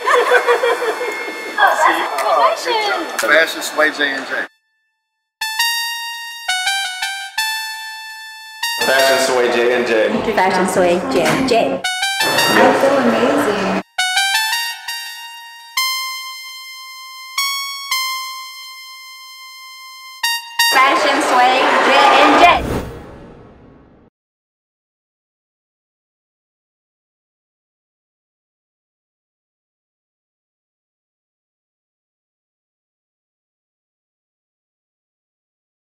oh, sway J&J. Fashion Sway J and J. Fashion Sway J and J. I feel amazing. Fashion Sway J and J.